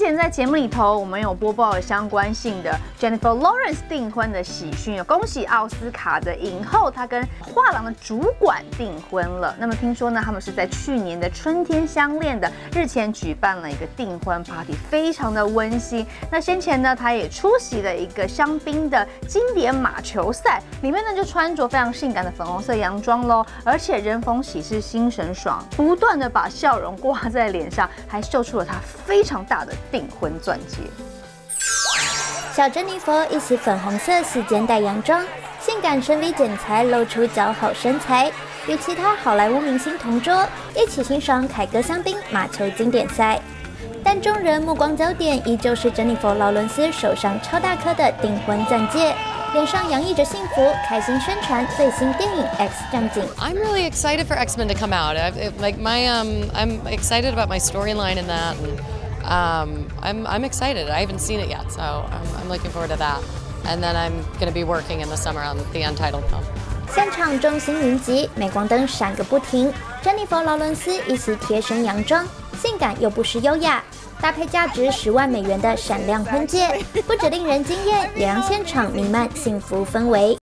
前在节目里头，我们有播报了相关性的 Jennifer Lawrence 订婚的喜讯，恭喜奥斯卡的影后，她跟画廊的主管订婚了。那么听说呢，他们是在去年的春天相恋的，日前举办了一个订婚 party，非常的温馨。那先前呢，他也出席了一个香槟的经典马球赛，里面呢就穿着非常性感的粉红色洋装喽，而且人逢喜事心神爽，不断的把笑容挂在脸上，还秀出了他非常大的订婚钻戒。小珍妮佛一袭粉红色细肩带洋装，性感深 V 剪裁露出姣好身材，与其他好莱坞明星同桌，一起欣赏凯歌香槟马球经典赛。但众人目光焦点依旧是珍妮佛劳伦斯手上超大颗的订婚钻戒。脸上洋溢着幸福，开心宣传最新电影《X 战警》。I'm really excited for X Men to come out. I've, like my um, I'm excited about my storyline in that. And, um, I'm I'm excited. I haven't seen it yet, so I'm, I'm looking forward to that. And then I'm going to be working in the summer on the untitled film. 现场众星云集，镁光灯闪个不停。珍妮佛劳伦斯一袭贴身洋装，性感又不失优雅。搭配价值十万美元的闪亮婚戒，不止令人惊艳，也让现场弥漫幸福氛围。